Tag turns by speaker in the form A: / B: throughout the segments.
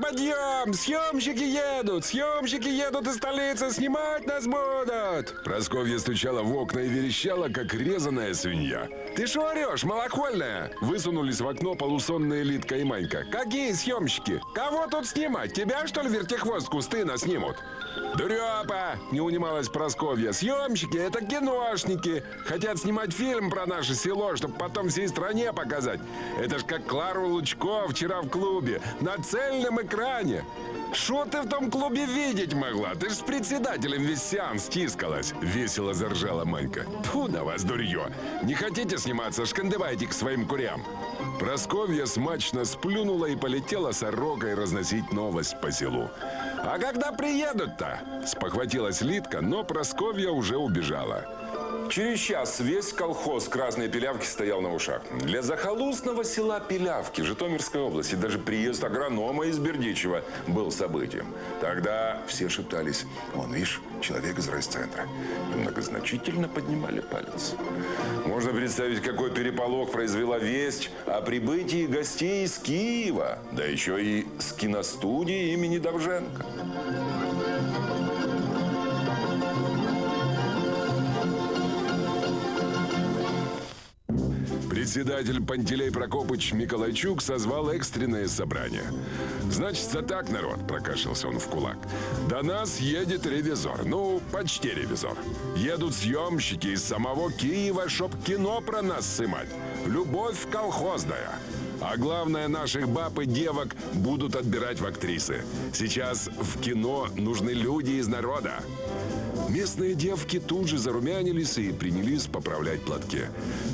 A: Подъем! Съемщики едут! Съемщики едут из столицы! Снимать нас будут! Просковья стучала в окна и верещала, как резаная свинья. Ты что орешь, малохольная? Высунулись в окно полусонные Литка и Манька. Какие съемщики? Кого тут снимать? Тебя, что ли, вертихвостку стына снимут? Дурёпа! Не унималась Просковья. Съемщики — это киношники. Хотят снимать фильм про наше село, чтобы потом всей стране показать. Это ж как Клару Лучко вчера в клубе. На цельном экране. Что ты в том клубе видеть могла? Ты ж с председателем весь сеанс тискалась. Весело заржала Манька. Тьфу на вас, дурье. Не хотите сниматься, шкандывайте к своим курям. Просковья смачно сплюнула и полетела сорокой разносить новость по селу. «А когда приедут-то?» – спохватилась Литка, но Просковья уже убежала. Через час весь колхоз Красной Пилявки стоял на ушах. Для захолустного села Пилявки Житомирской области даже приезд агронома из Бердичева был событием. Тогда все шептались, он, видишь, человек из райцентра. И многозначительно поднимали палец. Можно представить, какой переполох произвела весть о прибытии гостей из Киева, да еще и с киностудии имени Довженко. Председатель Пантелей Прокопыч Миколайчук созвал экстренное собрание. «Значится так, народ», – прокашлялся он в кулак. «До нас едет ревизор. Ну, почти ревизор. Едут съемщики из самого Киева, чтоб кино про нас сымать. Любовь колхозная». А главное, наших баб и девок будут отбирать в актрисы. Сейчас в кино нужны люди из народа. Местные девки тут же зарумянились и принялись поправлять платки.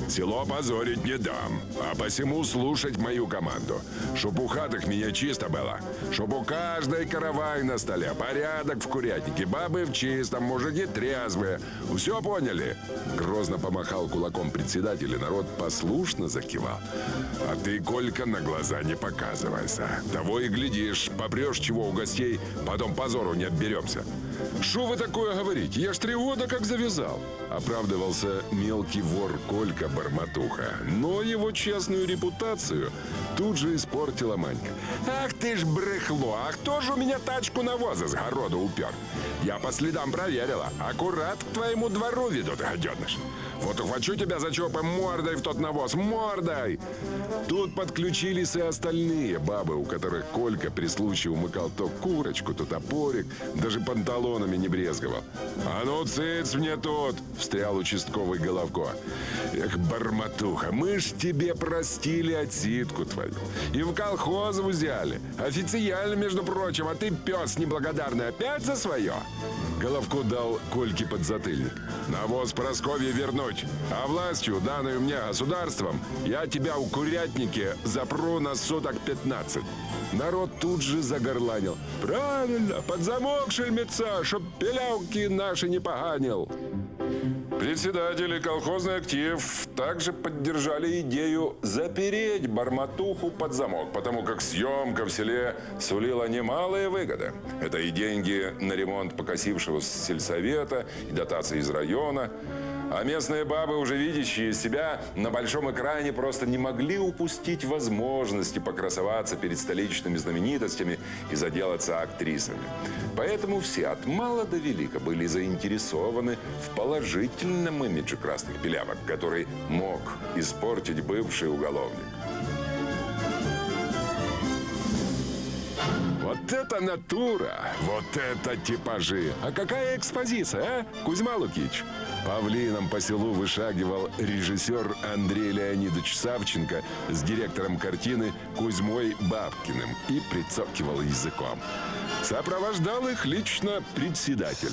A: Село позорить не дам, а посему слушать мою команду. Чтоб у хатах меня чисто было. Чтоб у каждой каравай на столе, порядок в курятнике, бабы в чистом, мужики трезвые. Все поняли? Грозно помахал кулаком председатель, и народ послушно закивал. А ты, Колька, на глаза не показывайся. Того и глядишь, попрешь чего у гостей, потом позору не отберемся. Что вы такое говорите? Я ж три года как завязал. Оправдывался мелкий вор Колька Барматуха. Но его честную репутацию тут же испортила Манька. Ах ты ж брехло! А кто же у меня тачку навоза с города упер? Я по следам проверила. Аккурат к твоему двору ведут, гаденыш. Вот ухвачу тебя за чопом мордой в тот навоз. Мордой! Тут подключились и остальные бабы, у которых Колька при случае умыкал то курочку, то топорик, даже панталонами не брезговал. «А ну, цыц мне тут!» — встрял участковый Головко. «Эх, барматуха, мы ж тебе простили отсидку твою. И в колхоз взяли. Официально, между прочим, а ты, пес неблагодарный, опять за свое?» Головко дал Кольке подзатыльник. «Навоз Просковье вернуть, а властью, данную мне государством, я тебя у курятники запру на суток 15». Народ тут же загорланил. «Правильно, под замок шельмеца, чтоб пилявки наши не поганил». Председатели колхозный актив также поддержали идею запереть Барматуху под замок, потому как съемка в селе сулила немалые выгоды. Это и деньги на ремонт покосившегося сельсовета, и дотации из района – а местные бабы, уже видящие себя на большом экране, просто не могли упустить возможности покрасоваться перед столичными знаменитостями и заделаться актрисами. Поэтому все от мала до велика были заинтересованы в положительном имидже красных пилявок, который мог испортить бывший уголовник. Вот это натура! Вот это типажи! А какая экспозиция, а, Кузьма Лукич? Павлином по селу вышагивал режиссер Андрей Леонидович Савченко с директором картины Кузьмой Бабкиным и прицокивал языком. Сопровождал их лично председатель.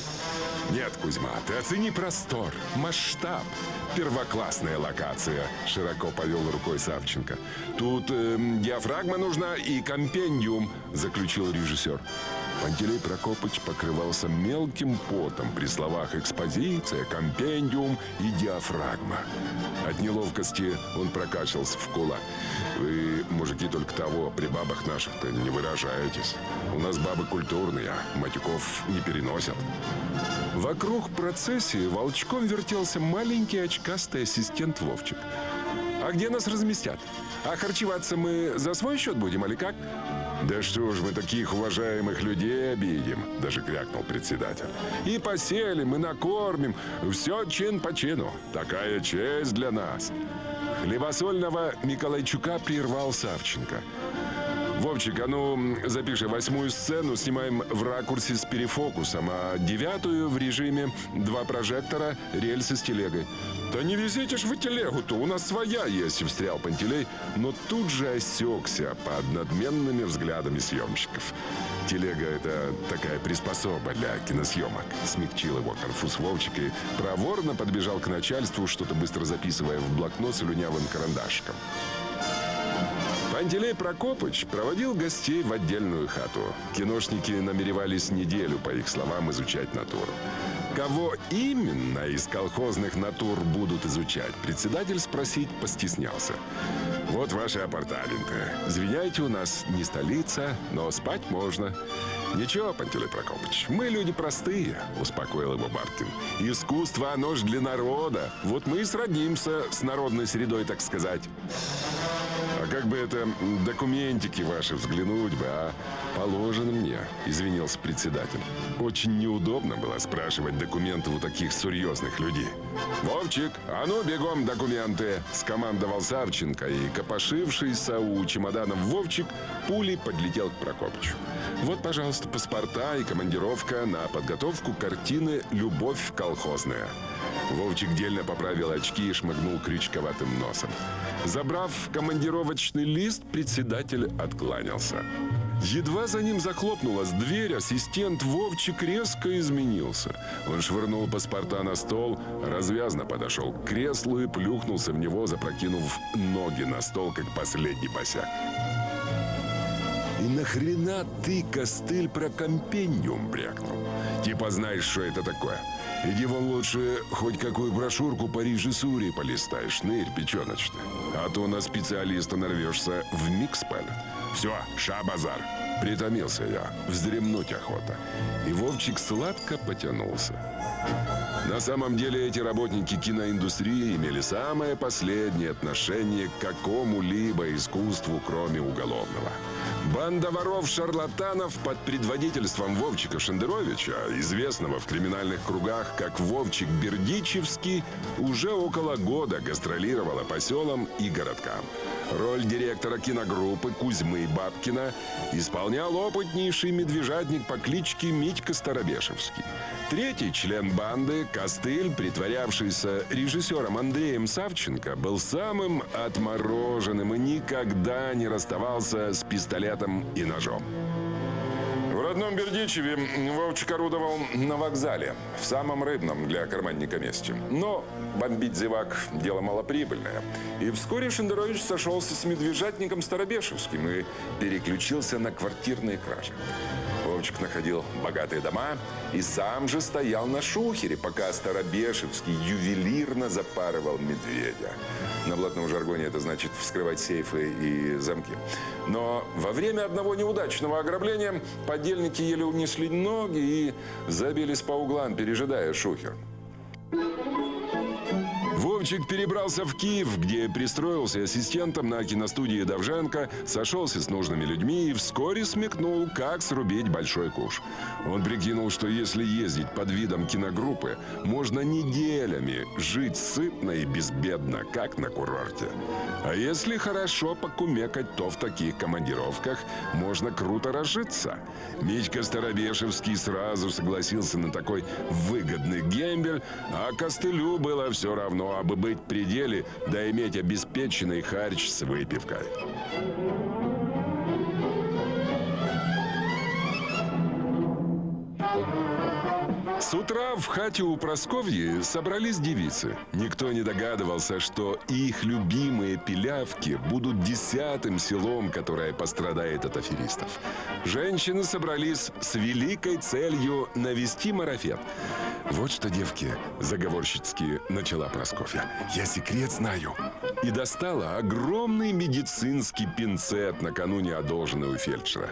A: Нет, Кузьма, ты оцени простор, масштаб. Первоклассная локация, широко повел рукой Савченко. Тут э, диафрагма нужна и компендиум, заключил режиссер. Пантелей Прокопыч покрывался мелким потом при словах «экспозиция», «компендиум» и «диафрагма». От неловкости он прокашлялся в кулак. «Вы, мужики, только того, при бабах наших-то не выражаетесь. У нас бабы культурные, а матюков не переносят». Вокруг процессии волчком вертелся маленький очкастый ассистент Вовчик. «А где нас разместят? А харчеваться мы за свой счет будем, или как? «Да что ж мы таких уважаемых людей обидим?» Даже крякнул председатель. «И поселим, и накормим. Все чин по чину. Такая честь для нас». Хлебосольного Миколайчука прервал Савченко. Вовчик, а ну запиши восьмую сцену, снимаем в ракурсе с перефокусом, а девятую в режиме два прожектора, рельсы с телегой. «Да не везите ж вы телегу-то, у нас своя есть», — встрял Пантелей, но тут же осекся под надменными взглядами съемщиков. Телега — это такая приспособа для киносъемок. Смягчил его конфуз Вовчик и проворно подбежал к начальству, что-то быстро записывая в блокнот с слюнявым карандашиком. Пантелей Прокопыч проводил гостей в отдельную хату. Киношники намеревались неделю, по их словам, изучать натуру. Кого именно из колхозных натур будут изучать, председатель спросить постеснялся. Вот ваши апартаменты. Звеняйте, у нас не столица, но спать можно. «Ничего, Пантелей Прокопыч, мы люди простые», — успокоил его Бабкин. «Искусство, оно ж для народа. Вот мы и сроднимся с народной средой, так сказать». «А как бы это документики ваши взглянуть бы, а? Положено мне», — извинился председатель. «Очень неудобно было спрашивать документы у таких серьезных людей». «Вовчик, а ну бегом документы!» — скомандовал Савченко, и копошившийся у чемоданов Вовчик пулей подлетел к Прокопычу. «Вот, пожалуйста, паспорта и командировка на подготовку картины «Любовь колхозная». Вовчик дельно поправил очки и шмыгнул крючковатым носом. Забрав командировочный лист, председатель откланялся. Едва за ним захлопнулась дверь, ассистент Вовчик резко изменился. Он швырнул паспорта на стол, развязно подошел к креслу и плюхнулся в него, запрокинув ноги на стол, как последний босяк. «И нахрена ты, костыль, про компендиум брякнул? Типа знаешь, что это такое?» Иди вон лучше хоть какую брошюрку по режиссуре полистай, шнырь печеночный. А то на специалиста нарвешься в микс спалят. Все, ша-базар. Притомился я, вздремнуть охота. И Вовчик сладко потянулся. На самом деле эти работники киноиндустрии имели самое последнее отношение к какому-либо искусству, кроме уголовного. Банда воров-шарлатанов под предводительством Вовчика Шендеровича, известного в криминальных кругах как Вовчик Бердичевский, уже около года гастролировала по селам и городкам. Роль директора киногруппы Кузьмы Бабкина исполнял опытнейший медвежатник по кличке Митька Старобешевский. Третий член банды, Костыль, притворявшийся режиссером Андреем Савченко, был самым отмороженным и никогда не расставался с пистолетом и ножом. В родном Бердичеве Вовчик орудовал на вокзале, в самом рыбном для карманника месте. Но бомбить зевак – дело малоприбыльное. И вскоре Шендерович сошелся с медвежатником Старобешевским и переключился на квартирные кражи. Вовчик находил богатые дома и сам же стоял на шухере, пока Старобешевский ювелирно запарывал медведя. На блатном жаргоне это значит вскрывать сейфы и замки. Но во время одного неудачного ограбления подельники еле унесли ноги и забились по углам, пережидая шухер. Вовчик перебрался в Киев, где пристроился ассистентом на киностудии Давженко, сошелся с нужными людьми и вскоре смекнул, как срубить большой куш. Он прикинул, что если ездить под видом киногруппы, можно неделями жить сытно и безбедно, как на курорте. А если хорошо покумекать, то в таких командировках можно круто разжиться. Митька Старобешевский сразу согласился на такой выгодный гембель, а Костылю было все равно, а бы быть в пределе, да иметь обеспеченный харч с выпивкой. С утра в хате у Просковьи собрались девицы. Никто не догадывался, что их любимые пилявки будут десятым селом, которое пострадает от аферистов. Женщины собрались с великой целью навести марафет. «Вот что, девки!» – заговорщицки начала Просковья. «Я секрет знаю!» И достала огромный медицинский пинцет, накануне одолженный у фельдшера.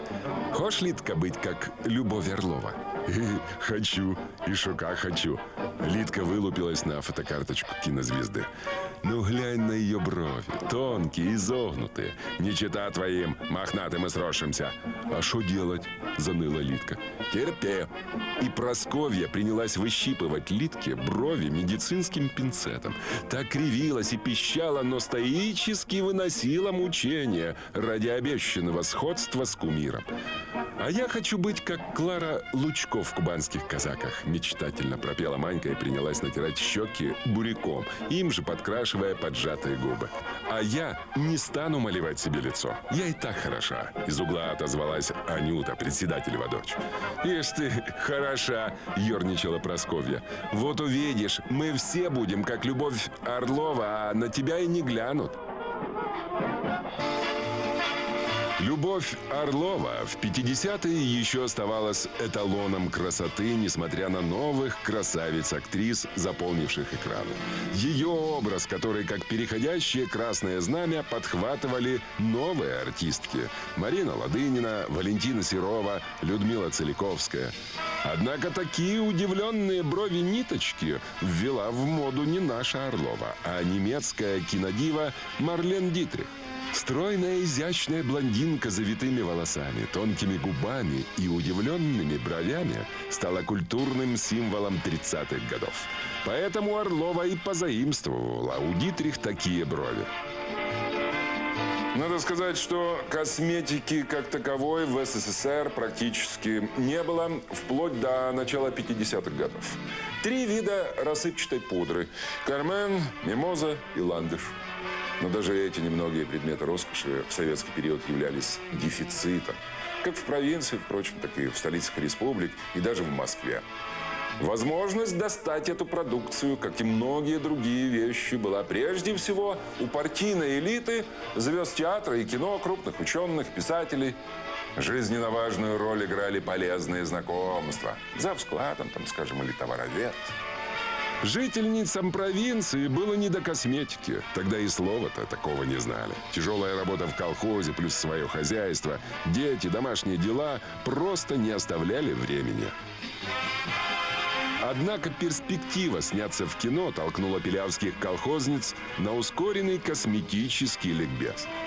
A: «Хошь, Литка, быть как Любовь Орлова?» «Хочу!» И шука хочу. Лидка вылупилась на фотокарточку кинозвезды. Ну, глянь на ее брови. Тонкие, изогнутые. Не чита твоим, мохнатым и сросшимся. А что делать? Заныла Лидка. Терпи. И Просковья принялась выщипывать Лидке брови медицинским пинцетом. Так кривилась и пищала, но стоически выносила мучения ради обещанного сходства с кумиром. А я хочу быть как Клара Лучко в кубанских казаках, мечтательно пропела Манька и принялась натирать щеки буряком, им же подкрашивая поджатые губы. А я не стану малевать себе лицо. Я и так хороша. Из угла отозвалась Анюта, председателева дочь. Ишь ты, хороша, ерничала Просковья. Вот увидишь, мы все будем, как Любовь Орлова, а на тебя и не глянут. Любовь Орлова в 50-е еще оставалась эталоном красоты, несмотря на новых красавиц-актрис, заполнивших экраны. Ее образ, который, как переходящее красное знамя, подхватывали новые артистки. Марина Ладынина, Валентина Серова, Людмила Целиковская. Однако такие удивленные брови-ниточки ввела в моду не наша Орлова, а немецкая кинодива Марлен Дитрих. Стройная изящная блондинка с завитыми волосами, тонкими губами и удивленными бровями стала культурным символом 30-х годов. Поэтому Орлова и позаимствовала у Дитрих такие брови. Надо сказать, что косметики как таковой в СССР практически не было вплоть до начала 50-х годов. Три вида рассыпчатой пудры – кармен, мимоза и ландыш – но даже эти немногие предметы роскоши в советский период являлись дефицитом. Как в провинции, впрочем, так и в столицах республик, и даже в Москве. Возможность достать эту продукцию, как и многие другие вещи, была прежде всего у партийной элиты, звезд театра и кино, крупных ученых, писателей. Жизненно важную роль играли полезные знакомства. За складом, там, скажем, или товаровед. Жительницам провинции было не до косметики. Тогда и слова-то такого не знали. Тяжелая работа в колхозе плюс свое хозяйство, дети, домашние дела просто не оставляли времени. Однако перспектива сняться в кино толкнула пилявских колхозниц на ускоренный косметический ликбез –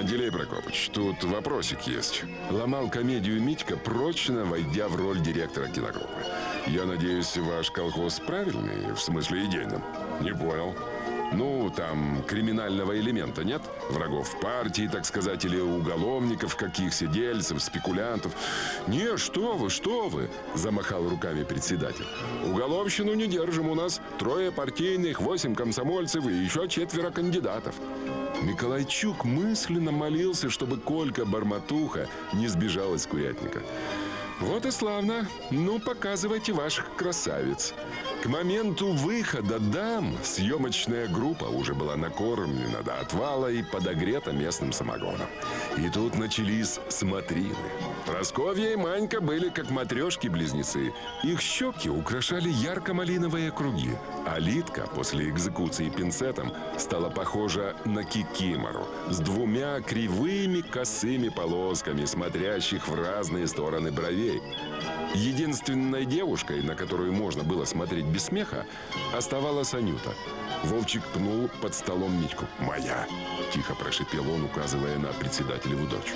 A: Пантелей Прокопыч, тут вопросик есть. Ломал комедию Митька, прочно войдя в роль директора киногруппы. Я надеюсь, ваш колхоз правильный, в смысле идейном? Не понял. Ну, там криминального элемента нет? Врагов партии, так сказать, или уголовников каких, сидельцев, спекулянтов? Не, что вы, что вы, замахал руками председатель. Уголовщину не держим, у нас трое партийных, восемь комсомольцев и еще четверо кандидатов. Миколайчук мысленно молился, чтобы Колька Барматуха не сбежал из курятника. Вот и славно. Ну, показывайте ваших красавиц. К моменту выхода дам съемочная группа уже была накормлена до отвала и подогрета местным самогоном. И тут начались смотрины. Просковья и Манька были как матрешки-близнецы. Их щеки украшали ярко-малиновые круги. А Литка после экзекуции пинцетом стала похожа на кикимору с двумя кривыми косыми полосками, смотрящих в разные стороны бровей. Единственной девушкой, на которую можно было смотреть без смеха, оставалась Анюта. Вовчик пнул под столом Митьку. «Моя!» – тихо прошипел он, указывая на председателеву дочь.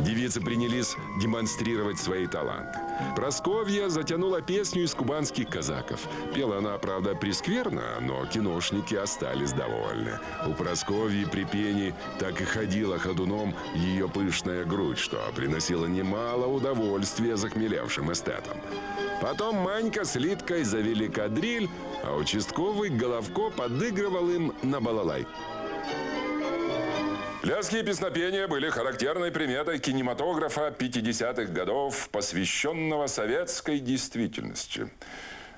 A: Девицы принялись демонстрировать свои таланты. Просковья затянула песню из кубанских казаков. Пела она, правда, прескверно, но киношники остались довольны. У Просковьи при пении так и ходила ходуном ее пышная грудь, что приносило немало удовольствия захмелевшим эстетам. Потом Манька с Литкой завели кадриль, а участковый Головко подыгрывал им на балалай. Пляски и песнопения были характерной приметой кинематографа 50-х годов, посвященного советской действительности.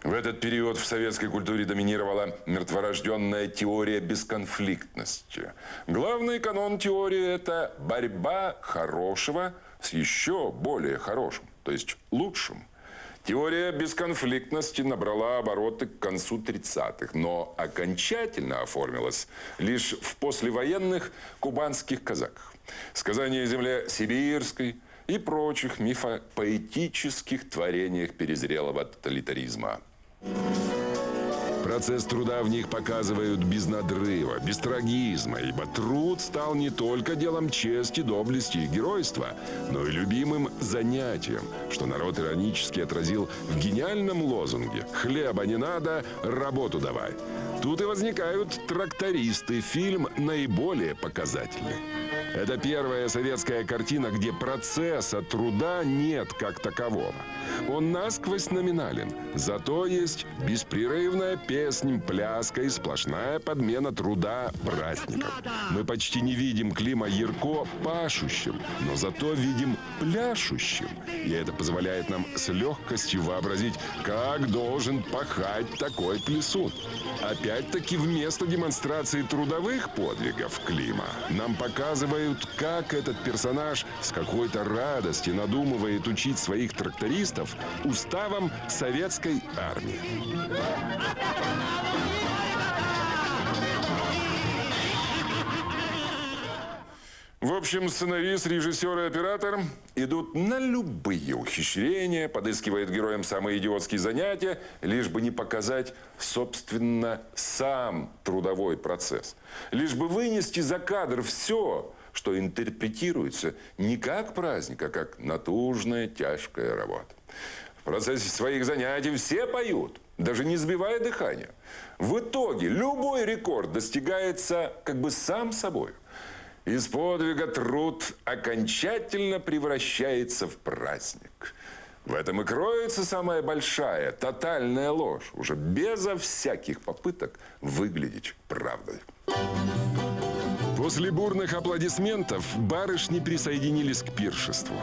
A: В этот период в советской культуре доминировала мертворожденная теория бесконфликтности. Главный канон теории – это борьба хорошего с еще более хорошим, то есть лучшим. Теория бесконфликтности набрала обороты к концу 30-х, но окончательно оформилась лишь в послевоенных кубанских казаках. Сказание о земле сибирской и прочих мифопоэтических творениях перезрелого тоталитаризма. Процесс труда в них показывают без надрыва, без трагизма, ибо труд стал не только делом чести, доблести и геройства, но и любимым занятием, что народ иронически отразил в гениальном лозунге «Хлеба не надо, работу давай». Тут и возникают трактористы. Фильм наиболее показательный. Это первая советская картина, где процесса труда нет как такового. Он насквозь номинален. Зато есть беспрерывная песнь, пляска и сплошная подмена труда праздником. Мы почти не видим Клима Ярко пашущим, но зато видим пляшущим. И это позволяет нам с легкостью вообразить, как должен пахать такой плесун. Опять-таки вместо демонстрации трудовых подвигов Клима нам показывают, как этот персонаж с какой-то радости надумывает учить своих трактористов уставом советской армии. В общем, сценарист, режиссер и оператор идут на любые ухищрения, подыскивают героям самые идиотские занятия, лишь бы не показать, собственно, сам трудовой процесс. Лишь бы вынести за кадр все, что интерпретируется не как праздник, а как натужная, тяжкая работа. В процессе своих занятий все поют, даже не сбивая дыхания. В итоге любой рекорд достигается как бы сам собой. Из подвига труд окончательно превращается в праздник. В этом и кроется самая большая, тотальная ложь, уже безо всяких попыток выглядеть правдой. После бурных аплодисментов барышни присоединились к пиршеству.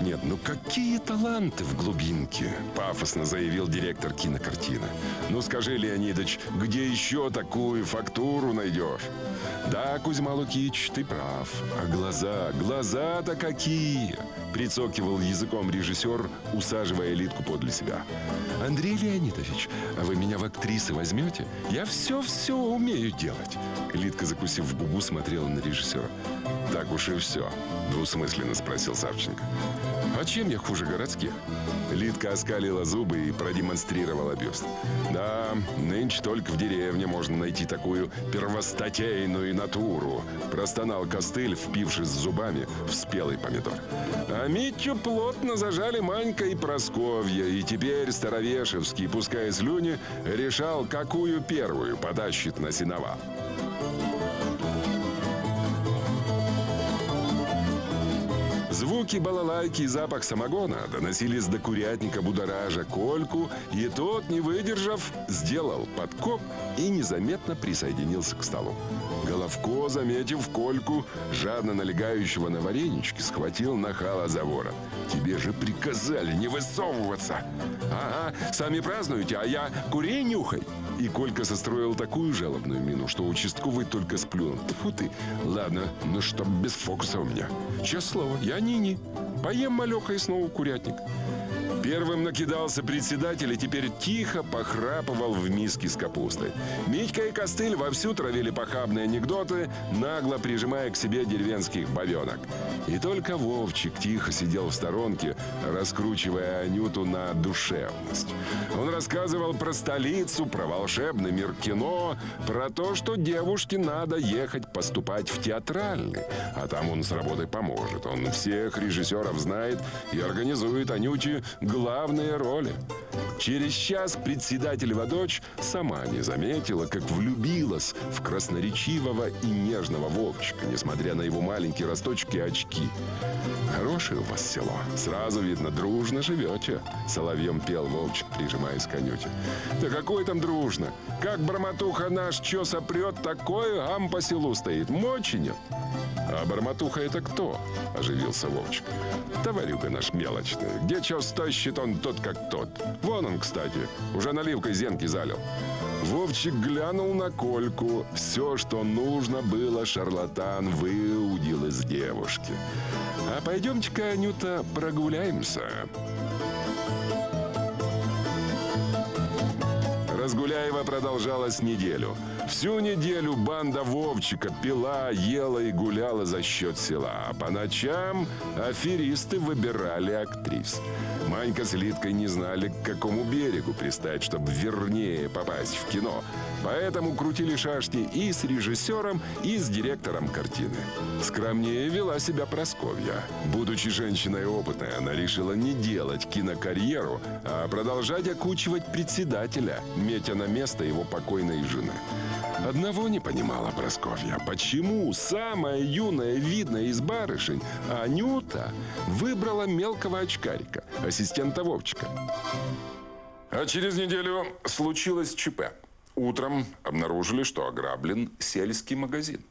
A: Нет, ну какие таланты в глубинке, пафосно заявил директор кинокартины. Ну скажи, Леонидович, где еще такую фактуру найдешь? Да, Кузьма Лукич, ты прав. А глаза, глаза-то какие! Прицокивал языком режиссер, усаживая Литку подле себя. Андрей Леонидович, а вы меня в актрисы возьмете? Я все-все умею делать. Литка, закусив губу, смотрела на режиссера. Так уж и все, двусмысленно спросил Савченко. А чем я хуже городских? Литка оскалила зубы и продемонстрировала бюст. Да, нынче только в деревне можно найти такую первостатейную натуру. Простонал костыль, впившись зубами в спелый помидор. А Митю плотно зажали Манька и Просковья, и теперь Старовешевский, пуская слюни, решал, какую первую потащит на сеновал. Звуки балалайки и запах самогона доносились до курятника будоража Кольку, и тот, не выдержав, сделал подкоп и незаметно присоединился к столу. Головко, заметив Кольку, жадно налегающего на варенички, схватил нахала за ворот. «Тебе же приказали не высовываться!» «Ага, сами празднуете, а я курей нюхай!» И Колька состроил такую жалобную мину, что участковый только сплюнул. Тьфу ты. Ладно, ну что без фокуса у меня. Честное слово, я не-не. Поем малеха и снова курятник. Первым накидался председатель и теперь тихо похрапывал в миске с капустой. Митька и Костыль вовсю травили похабные анекдоты, нагло прижимая к себе деревенских бабенок. И только Вовчик тихо сидел в сторонке, раскручивая Анюту на душевность. Он рассказывал про столицу, про волшебный мир кино, про то, что девушке надо ехать поступать в театральный, а там он с работой поможет. Он всех режиссеров знает и организует Анюте главные роли. Через час председателева дочь сама не заметила, как влюбилась в красноречивого и нежного Вовчика, несмотря на его маленькие росточки очки. «Хорошее у вас село. Сразу видно, дружно живете», — соловьем пел Вовчик, прижимаясь к конюте. «Да какой там дружно? Как барматуха наш чё сопрет, такое гам по селу стоит. Моченет». «А барматуха это кто?» – оживился Вовчик. «Товарюга наш мелочный. Где чё стащит плещет он тот как тот. Вон он, кстати, уже наливкой зенки залил. Вовчик глянул на Кольку. Все, что нужно было, шарлатан выудил из девушки. А пойдемте-ка, Анюта, прогуляемся. Разгуляева продолжалась неделю. Всю неделю банда Вовчика пила, ела и гуляла за счет села. А по ночам аферисты выбирали актрис. Манька с Литкой не знали, к какому берегу пристать, чтобы вернее попасть в кино. Поэтому крутили шашни и с режиссером, и с директором картины. Скромнее вела себя Просковья. Будучи женщиной опытной, она решила не делать кинокарьеру, а продолжать окучивать председателя, метя на место его покойной жены. Одного не понимала Просковья. Почему самая юная видная из барышень, Анюта, выбрала мелкого очкарика, ассистента Вовчика? А через неделю случилось ЧП. Утром обнаружили, что ограблен сельский магазин.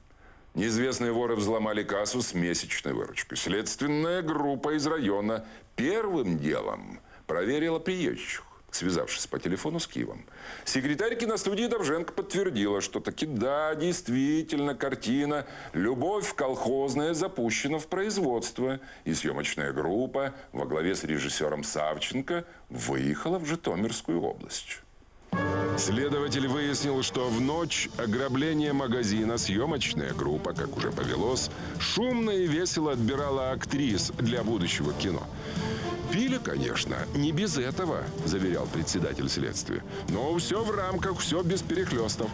A: Неизвестные воры взломали кассу с месячной выручкой. Следственная группа из района первым делом проверила приезжих связавшись по телефону с Киевом. Секретарь киностудии Довженко подтвердила, что таки да, действительно, картина «Любовь колхозная» запущена в производство, и съемочная группа во главе с режиссером Савченко выехала в Житомирскую область. Следователь выяснил, что в ночь ограбления магазина съемочная группа, как уже повелось, шумно и весело отбирала актрис для будущего кино. Пили, конечно, не без этого, заверял председатель следствия. Но все в рамках, все без перехлестов.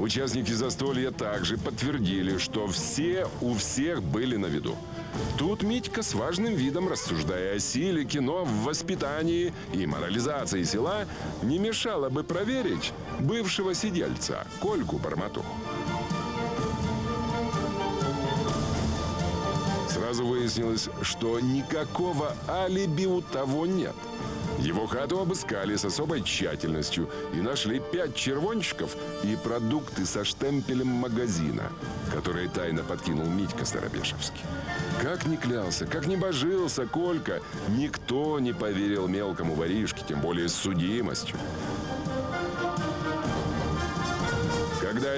A: Участники застолья также подтвердили, что все у всех были на виду. Тут Митька с важным видом, рассуждая о силе кино в воспитании и морализации села, не мешало бы проверить бывшего сидельца Кольку Барматуху. Сразу выяснилось, что никакого алиби у того нет. Его хату обыскали с особой тщательностью и нашли пять червончиков и продукты со штемпелем магазина, которые тайно подкинул Митька Старобешевский. Как ни клялся, как ни божился Колька, никто не поверил мелкому воришке, тем более с судимостью.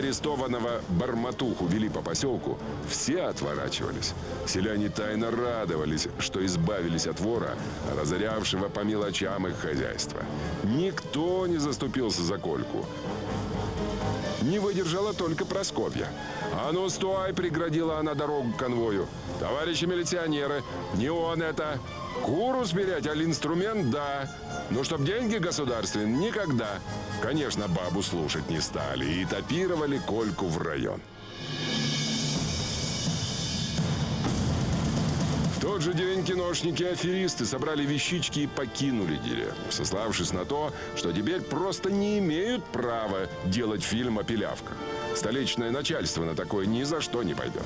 A: Арестованного Барматуху вели по поселку, все отворачивались. Селяне тайно радовались, что избавились от вора, разорявшего по мелочам их хозяйства. Никто не заступился за Кольку. Не выдержала только Просковья. «А ну, стой!» — преградила она дорогу конвою. «Товарищи милиционеры, не он это! Куру сберять, а инструмент — да! Но чтоб деньги государственные — никогда!» Конечно, бабу слушать не стали и топировали Кольку в район. В тот же день киношники-аферисты собрали вещички и покинули деревню, сославшись на то, что теперь просто не имеют права делать фильм о пилявках. Столичное начальство на такое ни за что не пойдет.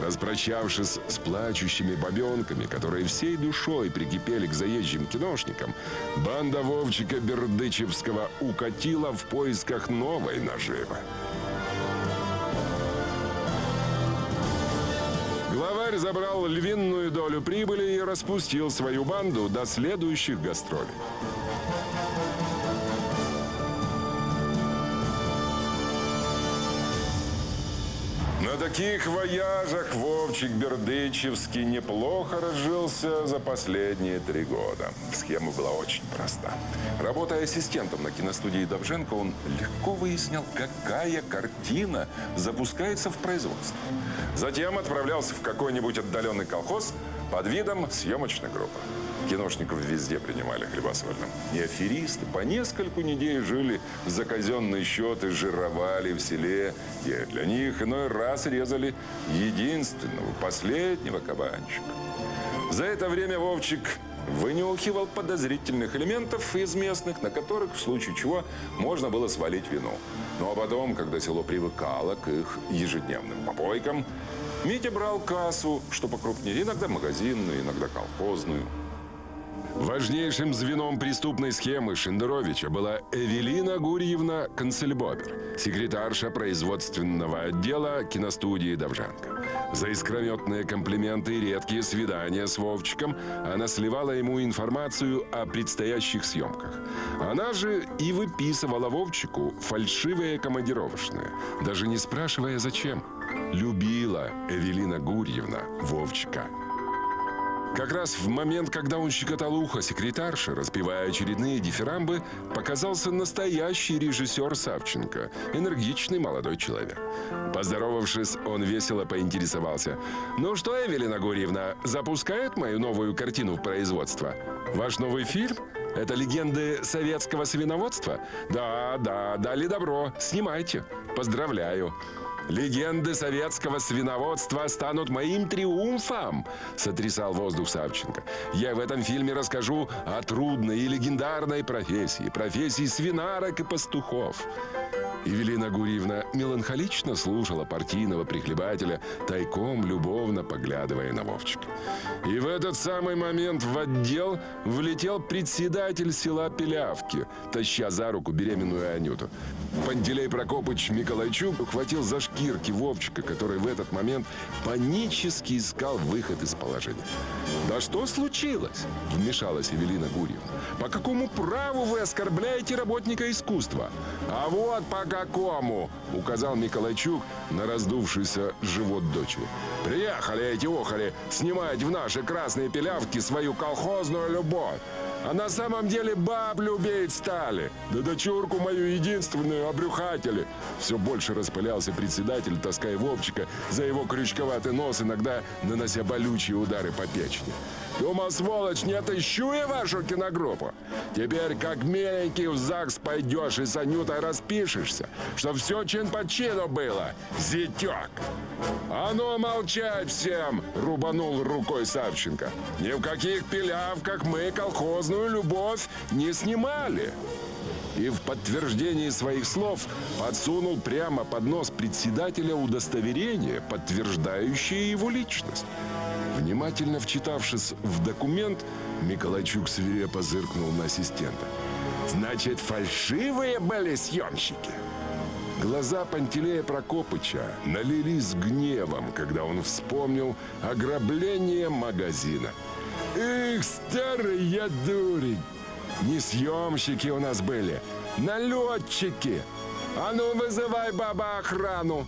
A: Распрощавшись с плачущими бабенками, которые всей душой прикипели к заезжим киношникам, банда Вовчика Бердычевского укатила в поисках новой наживы. Главарь забрал львиную долю прибыли и распустил свою банду до следующих гастролей. Таких вояжах Вовчик Бердычевский неплохо разжился за последние три года. Схема была очень проста. Работая ассистентом на киностудии Довженко, он легко выяснял, какая картина запускается в производство. Затем отправлялся в какой-нибудь отдаленный колхоз под видом съемочной группы. Киношников везде принимали вольным. И аферисты по нескольку недель жили за казенные счеты, жировали в селе. И для них иной раз резали единственного, последнего кабанчика. За это время Вовчик вынюхивал подозрительных элементов из местных, на которых, в случае чего, можно было свалить вину. Ну а потом, когда село привыкало к их ежедневным попойкам, Митя брал кассу, что покрупнее, иногда магазинную, иногда колхозную. Важнейшим звеном преступной схемы Шендеровича была Эвелина Гурьевна Канцельбобер, секретарша производственного отдела киностудии «Довжанка». За искрометные комплименты и редкие свидания с Вовчиком она сливала ему информацию о предстоящих съемках. Она же и выписывала Вовчику фальшивые командировочные, даже не спрашивая зачем. Любила Эвелина Гурьевна Вовчика. Как раз в момент, когда он щекотал ухо секретарши, распевая очередные дифирамбы, показался настоящий режиссер Савченко, энергичный молодой человек. Поздоровавшись, он весело поинтересовался. «Ну что, Эвелина Гурьевна, запускает мою новую картину в производство? Ваш новый фильм?» Это легенды советского свиноводства? Да, да, дали добро. Снимайте. Поздравляю. Легенды советского свиноводства станут моим триумфом, сотрясал воздух Савченко. Я в этом фильме расскажу о трудной и легендарной профессии, профессии свинарок и пастухов. Евелина Гурьевна меланхолично слушала партийного прихлебателя, тайком любовно поглядывая на Вовчика. И в этот самый момент в отдел влетел председатель села Пелявки, таща за руку беременную Анюту. Пантелей Прокопыч Миколайчук ухватил за шкирки Вовчика, который в этот момент панически искал выход из положения. «Да что случилось?» – вмешалась Евелина Гурьевна. «По какому праву вы оскорбляете работника искусства?» «А вот по какому!» – указал Миколайчук на раздувшийся живот дочери. «Приехали эти охали снимать в наши красные пилявки свою колхозную любовь. А на самом деле баб любить стали. Да дочурку мою единственную обрюхатели. Все больше распылялся председатель, таская Вовчика за его крючковатый нос, иногда нанося болючие удары по печени. Думал, сволочь, не отыщу я вашу киногруппу. Теперь как миленький в ЗАГС пойдешь и с Анютой распишешься, что все чин по чину было. Зятек. А ну молчать всем, рубанул рукой Савченко. Ни в каких пилявках мы колхозную любовь не снимали и в подтверждении своих слов подсунул прямо под нос председателя удостоверение, подтверждающее его личность. Внимательно вчитавшись в документ, Миколайчук свирепо зыркнул на ассистента. «Значит, фальшивые были съемщики?» Глаза Пантелея Прокопыча налились гневом, когда он вспомнил ограбление магазина. «Эх, старый я дурень! Не съемщики у нас были, налетчики! А ну, вызывай, баба, охрану!»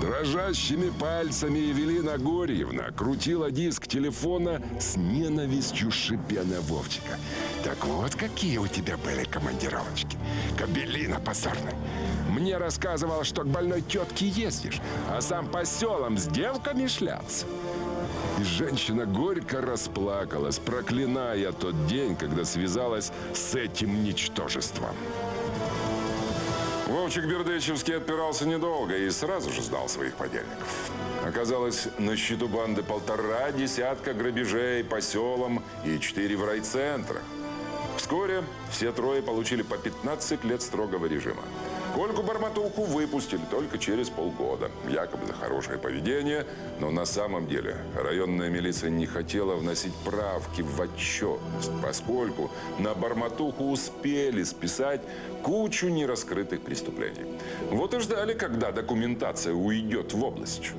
A: Дрожащими пальцами Евелина Горьевна крутила диск телефона с ненавистью шипя на Вовчика. «Так вот какие у тебя были командировочки, кабелина позорная! Мне рассказывал, что к больной тетке ездишь, а сам по селам с девками шлялся!» И женщина горько расплакалась, проклиная тот день, когда связалась с этим ничтожеством. Вовчик Бердычевский отпирался недолго и сразу же сдал своих подельников. Оказалось, на счету банды полтора десятка грабежей по селам и четыре в райцентрах. Вскоре все трое получили по 15 лет строгого режима. Кольку Барматуху выпустили только через полгода, якобы за хорошее поведение, но на самом деле районная милиция не хотела вносить правки в отчетность, поскольку на Барматуху успели списать кучу нераскрытых преступлений. Вот и ждали, когда документация уйдет в область.